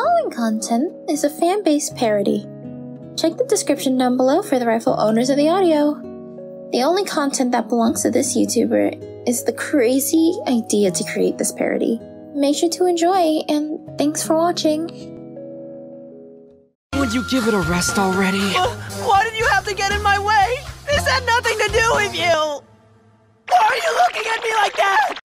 following content is a fan based parody. Check the description down below for the rightful owners of the audio. The only content that belongs to this YouTuber is the crazy idea to create this parody. Make sure to enjoy, and thanks for watching. Would you give it a rest already? Uh, why did you have to get in my way? This had nothing to do with you! Why are you looking at me like that?